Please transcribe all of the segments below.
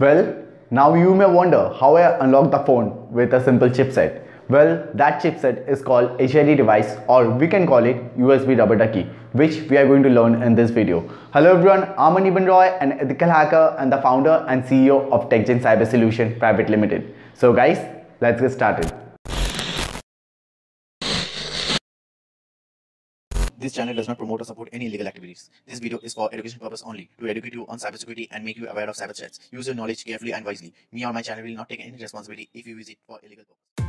Well, now you may wonder how I unlock the phone with a simple chipset. Well, that chipset is called HID device or we can call it USB rubber ducky, which we are going to learn in this video. Hello everyone, I'm Aniban Roy, an ethical hacker and the founder and CEO of TechGen Cyber Solution Private Limited. So guys, let's get started. This channel does not promote or support any illegal activities. This video is for education purpose only, to educate you on cybersecurity and make you aware of cyber threats. Use your knowledge carefully and wisely. Me or my channel will not take any responsibility if you use it for illegal purpose.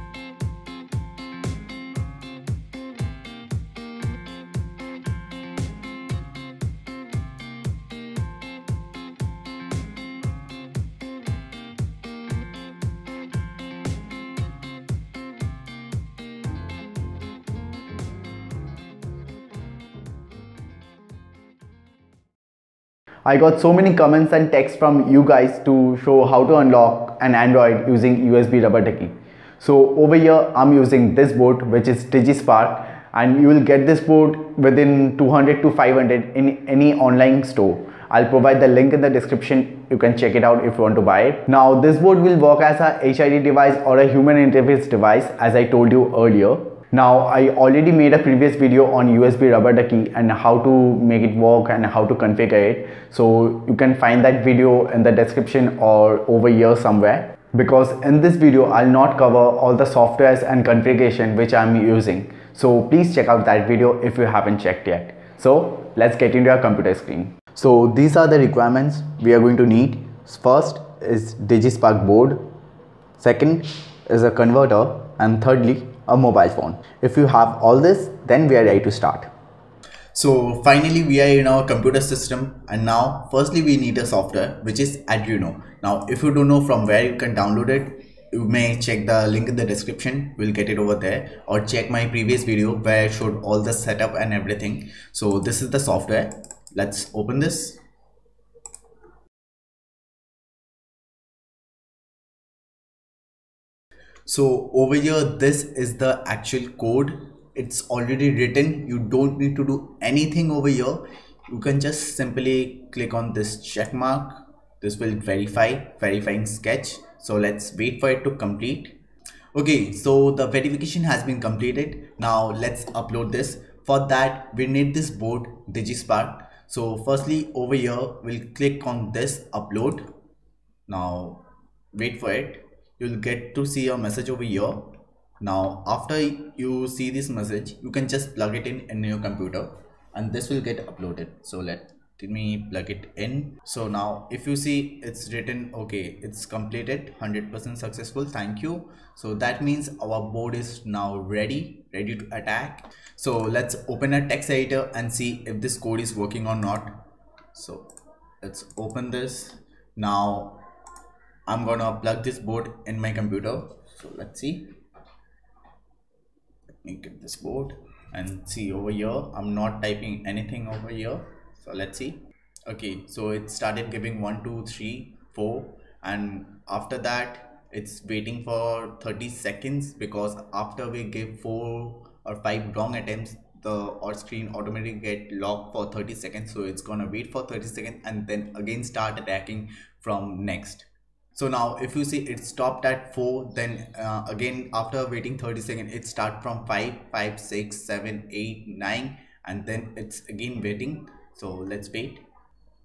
I got so many comments and texts from you guys to show how to unlock an Android using USB rubber ducky. So over here I'm using this board which is DigiSpark and you will get this board within 200 to 500 in any online store. I'll provide the link in the description. You can check it out if you want to buy it. Now this board will work as a HID device or a human interface device as I told you earlier. Now I already made a previous video on USB rubber ducky and how to make it work and how to configure it. So you can find that video in the description or over here somewhere. Because in this video I'll not cover all the softwares and configuration which I'm using. So please check out that video if you haven't checked yet. So let's get into our computer screen. So these are the requirements we are going to need. First is DigiSpark board. Second is a converter and thirdly a mobile phone. If you have all this, then we are ready to start. So finally we are in our computer system and now firstly we need a software which is Arduino. Now if you don't know from where you can download it, you may check the link in the description we'll get it over there or check my previous video where I showed all the setup and everything so this is the software let's open this so over here this is the actual code. It's already written. You don't need to do anything over here. You can just simply click on this check mark. This will verify verifying sketch. So let's wait for it to complete. Okay so the verification has been completed. Now let's upload this. For that we need this board digispark. So firstly over here we'll click on this upload. Now wait for it you'll get to see a message over here. Now after you see this message you can just plug it in in your computer and this will get uploaded. So let me plug it in. So now if you see it's written okay it's completed 100% successful thank you. So that means our board is now ready ready to attack. So let's open a text editor and see if this code is working or not. So let's open this. Now I'm gonna plug this board in my computer. So let's see. Let me get this board and see over here. I'm not typing anything over here. So let's see. Okay so it started giving one two three four and after that it's waiting for 30 seconds because after we give four or five wrong attempts the our screen automatically get locked for 30 seconds. So it's gonna wait for 30 seconds and then again start attacking from next so now if you see it stopped at 4 then uh, again after waiting 30 seconds it start from 5 5 6 7 8 9 and then it's again waiting. So let's wait.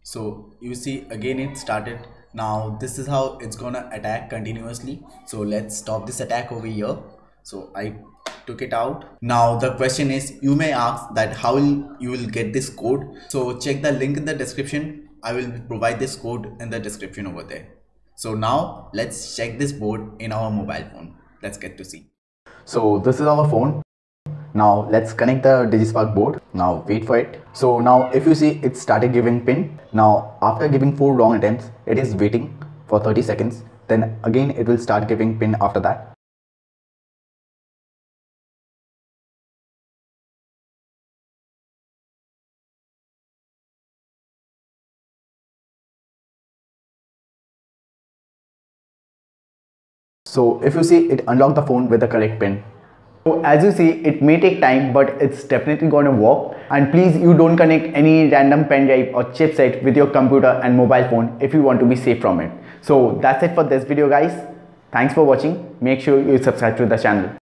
So you see again it started. Now this is how it's gonna attack continuously. So let's stop this attack over here. So i took it out. Now the question is you may ask that how will you will get this code? So check the link in the description. I will provide this code in the description over there so now let's check this board in our mobile phone. Let's get to see. So this is our phone. Now let's connect the DigiSpark board. Now wait for it. So now if you see it started giving pin. Now after giving 4 wrong attempts, it is waiting for 30 seconds. Then again it will start giving pin after that. So if you see it unlock the phone with the correct pin. So as you see it may take time but it's definitely going to work and please you don't connect any random pen drive or chipset with your computer and mobile phone if you want to be safe from it. So that's it for this video guys. Thanks for watching. Make sure you subscribe to the channel.